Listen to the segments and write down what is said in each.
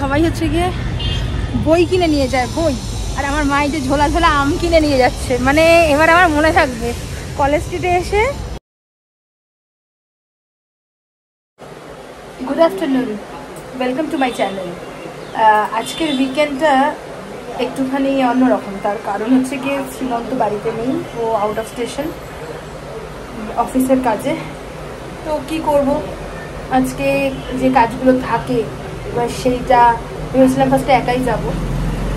সবাই হচ্ছে গিয়ে বই কিনে নিয়ে যায়, বই। আর আমার মা যে ঝোলা ঝোলা আম কিনে নিয়ে যাচ্ছে। মানে এবার আমার মনে থাকবে, কলেজ স্ট্রিটে এসে good afternoon welcome to my channel আজকের উইকেন্ডটা একটুখানি অন্যরকম। তার কারণ হচ্ছে গিয়ে শ্রীমন্ত বাড়িতে নেই, ও আউট অফ স্টেশন অফিসের কাজে। তো কি করব? আজকে যে কাজগুলো থাকে এবার সেইটা ভেবেছিলাম ফার্স্টে একাই যাব।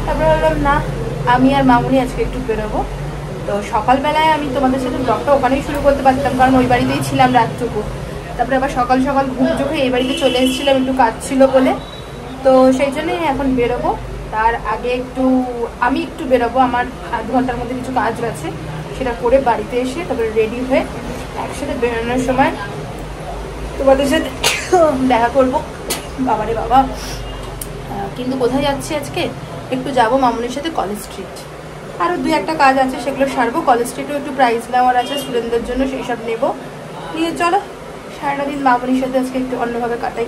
তারপরে ভাবলাম, না, আমি আর মামুনি আজকে একটু বেরোবো। তো সকালবেলায় আমি তোমাদের সাথে ব্লগটা ওখানেই শুরু করতে পারতাম, কারণ ওই বাড়িতেই ছিলাম রাতটুকু। তারপরে আবার সকাল সকাল ঘুম চোখে এই বাড়িতে চলে এসেছিলাম, একটু কাজ ছিল বলে। তো সেই জন্যই এখন বেরোবো। তার আগে একটু, আমি একটু বেরোবো, আমার আধ ঘণ্টার মধ্যে কিছু কাজ আছে, সেটা করে বাড়িতে এসে তারপরে রেডি হয়ে একসাথে বেরোনোর সময় তোমাদের সাথে দেখা করব। বাবারে বাবা। কিন্তু কোথায় যাচ্ছি আজকে? একটু যাব মামুনির সাথে কলেজ স্ট্রিট আরও দুই একটা কাজ আছে, সেগুলো সারবো। কলেজ স্ট্রিটেও একটু প্রাইজ নেওয়ার আছে স্টুডেন্টদের জন্য সেই সব নেব। নিয়ে চলো সারাটা দিন মামুনির সাথে আজকে একটু অন্যভাবে কাটাই।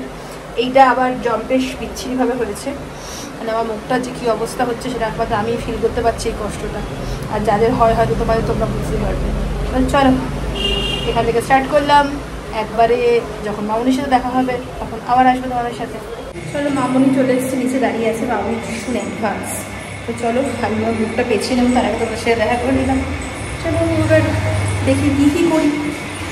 এইটা আবার জম্পেশ বিচ্ছিরিভাবে হয়েছে। মানে আমার মুখটা যে কী অবস্থা হচ্ছে সেটা একমাত্র আমি ফিল করতে পারছি এই কষ্টটা। আর যাদের হয় হয়তো তোমাদের তোমরা বুঝতে পারবে। চলো, এখান থেকে স্টার্ট করলাম। একবারে যখন মামুনির সাথে দেখা হবে তখন আবার আসবে তোমাদের সাথে। চলো মামুনি চলে এসেছে নিচে দাঁড়িয়ে আছে মামুনি শুনে অ্যাডভান্স তো চলো আমি আমার মুখটা পেছিয়ে নেব তার আগে তোমার সাথে দেখা করে নিলাম। চলো এবার দেখি কী কী করি।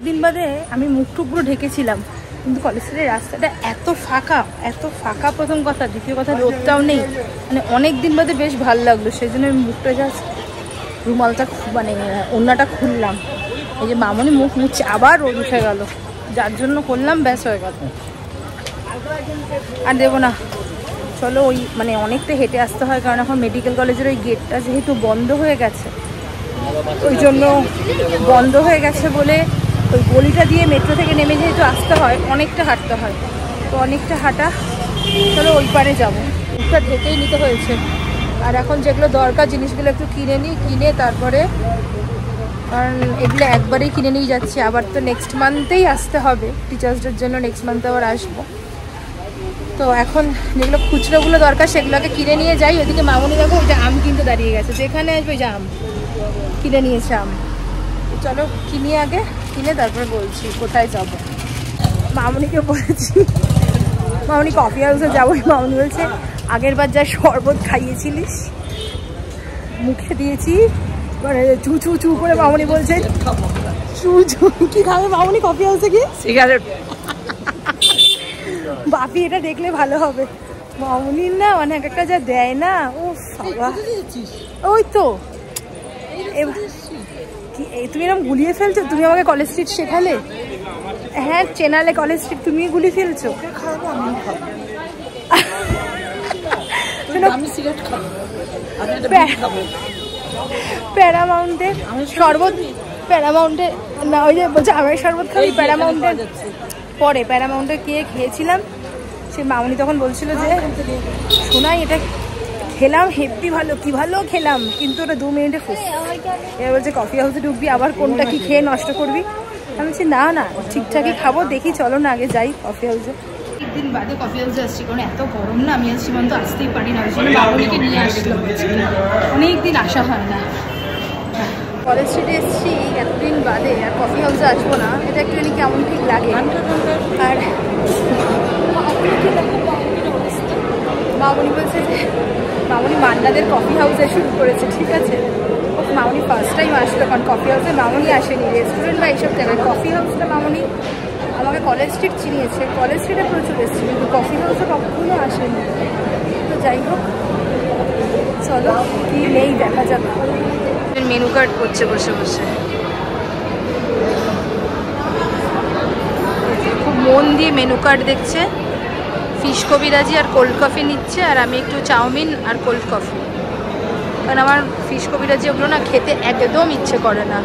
দিন বাদে আমি মুখ টুকরো ঢেকেছিলাম কিন্তু কলেজের রাস্তাটা এত ফাঁকা এত ফাঁকা প্রথম কথা দ্বিতীয় কথা রোদটাও নেই। মানে অনেক দিন বাদে বেশ ভালো লাগল সেই জন্য আমি মুখটা জাস্ট রুমালটা মানে ওড়নাটা খুললাম। এই যে মামনি মুখ মুছছে আবার রোদ উঠে গেল। যার জন্য করলাম, ব্যাস হয়ে গেল। আর দেবো না। চলো ওই মানে অনেকটা হেঁটে আসতে হয়, কারণ এখন মেডিকেল কলেজের ওই গেটটা যেহেতু বন্ধ হয়ে গেছে, ওই জন্য বন্ধ হয়ে গেছে বলে ওই গলিটা দিয়ে মেট্রো থেকে নেমে যেহেতু আসতে হয়, অনেকটা হাঁটতে হয়। তো অনেকটা হাঁটা, চলো ওই পারে যাব। মুখটা ঢেকেই নিতে হয়েছে। আর এখন যেগুলো দরকার জিনিসগুলো একটু কিনে নিই, কিনে তারপরে কারণ এগুলো একবারেই কিনে নিয়ে যাচ্ছি। আবার তো নেক্সট মান্থেই আসতে হবে। টিচার্সদের জন্য নেক্সট মান্থে আবার আসব। তো এখন যেগুলো খুচরোগুলো দরকার, সেগুলোকে কিনে নিয়ে যাই। ওদিকে মামনি দেখো ওই যে আম কিনতে দাঁড়িয়ে গেছে। যেখানে আসবে ওই যে আম। কিনে নিয়েছে আম। চলো, কিনি আগে, কিনে তারপরে বলছি কোথায় যাব। মামনিকে বলেছি। মামনি কফি হাউসে যাব। মামনি বলছে, আগের বার যা শরবত খাইয়েছিলিস, মুখে দিয়েছি মানে চু চু চু করে মামনি বলছে। চু চু কি খাবে মামনি? কফি হাউসে গিয়ে সিগারেট। বাপি এটা দেখলে ভালো হবে। মামুনির না অনেক একটা যা দেয় না। ও বাবা। ওই তো। এবার এই তুমি এরকম গুলিয়ে ফেলছো? তুমি আমাকে কলেজ স্ট্রিট শেখালে? হ্যাঁ চেনালে কলেজ স্ট্রিট তুমি গুলিয়ে ফেলছো। আমি সিগারেট খাব। আমি একটা প্যা- বিড়ি খাব প্যারামাউন্টে শরবত প্যারামাউন্টে না ওই যে বলছে আমার শরবত খাবি প্যারামাউন্টে পরে প্যারামাউন্টে গিয়ে খেয়েছিলাম সে মামনি তখন বলছিল যে শোনাই এটা খেলাম হেভি ভালো কি ভালো খেলাম কিন্তু ওটা দু মিনিটে ফুস এবার বলছে কফি হাউসে ঢুকবি আবার কোনটা কি খেয়ে নষ্ট করবি? আমি বলছি না না ঠিকঠাকই খাব দেখি চলো না আগে যাই কফি হাউসে। দিন বাদে কফি হাউসে আসছি কারণ এত গরম না আমি আর সীমান্ত আসতেই পারি না ওই জন্য মামনিকে নিয়ে আসলাম। অনেক দিন আসা হয় না। কলেজ স্ট্রিটে এসেছি এতদিন বাদে আর কফি হাউসে আসব না এটা একটুখানি কেমন ঠিক লাগে? আর মামনি বলছে যে মামনি মান্নাদের কফি হাউসে শুরু করেছে ঠিক আছে? মামনি ফার্স্ট টাইম আসলো কারণ কফি হাউসে মামনি আসেনি রেস্টুরেন্ট বা এইসব জায়গায়। কফি হাউসটা মামনি আমাকে কলেজ স্ট্রিট চিনিয়েছে। কলেজ স্ট্রিটে প্রচুর এসেছি, কিন্তু কফি হাউসে কখনো আসেনি। তো যাই হোক, চলো, কি নেই দেখা যাক। মেনু কার্ড করছে বসে বসে। খুব মন দিয়ে মেনু কার্ড দেখছে। ফিশ কবিরাজি আর কোল্ড কফি নিচ্ছে, আর আমি একটু চাউমিন আর কোল্ড কফি কারণ আমার ফিশ কবিরাজি ওগুলো না খেতে একদম ইচ্ছে করে না।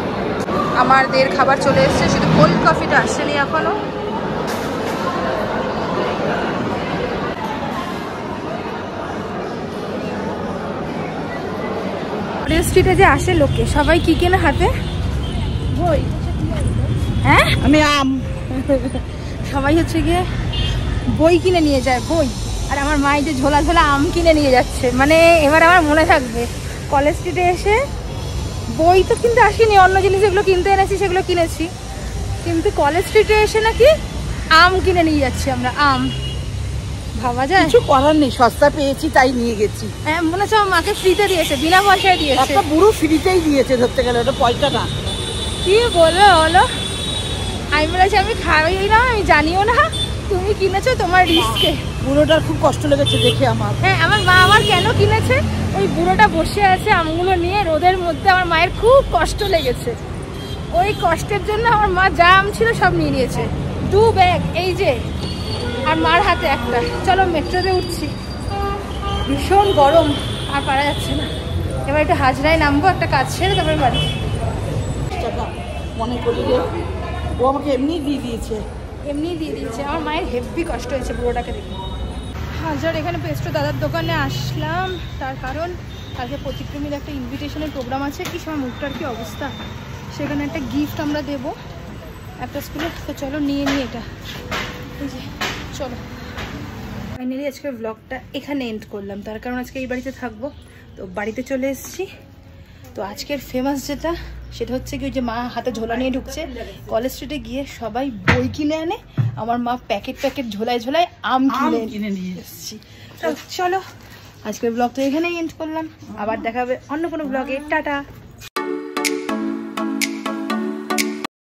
আমার দের খাবার চলে এসছে শুধু কোল্ড কফিটা আসেনি এখনও। স্ট্রিটে যে আসে লোকে সবাই কি কেনে হাতে? বই। হ্যাঁ? আমি আম। সবাই হচ্ছে গিয়ে বই কিনে নিয়ে যায় বই। আর আমার মা এই যে ঝোলা ঝোলা আম কিনে নিয়ে যাচ্ছে মানে এবার আমার মনে থাকবে। কলেজ স্ট্রিটে এসে বই তো কিনতে আসিনি অন্য জিনিস যেগুলো কিনতে এনেছি সেগুলো কিনেছি। কিন্তু কলেজ স্ট্রিটে এসে নাকি আম কিনে নিয়ে যাচ্ছি আমরা আম। ভাবা যায়? কিছু করার নেই সস্তা পেয়েছি তাই নিয়ে গেছি। হ্যাঁ মনে হচ্ছে আমার মাকে ফ্রিতে দিয়েছে বিনা পয়সায় দিয়েছে। একটা বুড়ো ফ্রিতেই দিয়েছে ধরতে গেলে ওটা পয়সা না কি বলবে বলো। আমি বলেছি আমি খাই না আমি জানিও না তুমি কিনেছো তোমার রিস্কে। বুড়োটার খুব কষ্ট লেগেছে দেখে আমার। হ্যাঁ আমার মা আমার কেন কিনেছে? ওই বুড়োটা বসে আছে আমগুলো নিয়ে রোদের মধ্যে আমার মায়ের খুব কষ্ট লেগেছে। ওই কষ্টের জন্য আমার মা যা আম ছিল সব নিয়ে নিয়েছে। দু ব্যাগ এই যে আর মার হাতে একটা। চলো মেট্রোতে উঠছি। ভীষণ গরম আর পারা যাচ্ছে না। এবার একটু হাজরায় নামবো একটা কাজ ছেড়ে তারপরে বাড়ি। টাকা মনে করি রে ও আমাকে এমনি দিয়ে দিয়েছে। এমনি দিয়ে দিয়েছে। আমার মায়ের হেভি কষ্ট হয়েছে বুড়োটাকে দেখে। হাজার, এখানে পেস্ট্রো দাদার দোকানে আসলাম। তার কারণ কালকে প্রতিক্রমীর একটা ইনভিটেশনের প্রোগ্রাম আছে। কি সময় মুখটার কি অবস্থা? সেখানে একটা গিফট আমরা দেব। একটা স্কুলে তো চলো নিয়ে নিই এটা। চলো। ফাইনালি আজকে ব্লগটা এখানে এন্ড করলাম। তার কারণ আজকে এই বাড়িতে থাকব। তো বাড়িতে চলে এসেছি। তো আজকের ফেমাস যেটা সেটা হচ্ছে কি ওই যে মা হাতে ঝোলা নিয়ে ঢুকছে। কলেজ স্ট্রিটে গিয়ে সবাই বই কিনে আনে। আমার মা প্যাকেট প্যাকেট ঝোলায় ঝোলায় আম কিনে কিনে নিয়ে এসেছি। তো চলো আজকের ব্লগ তো এখানেই এন্ড করলাম। আবার দেখাবে অন্য কোনো ব্লগে টাটা!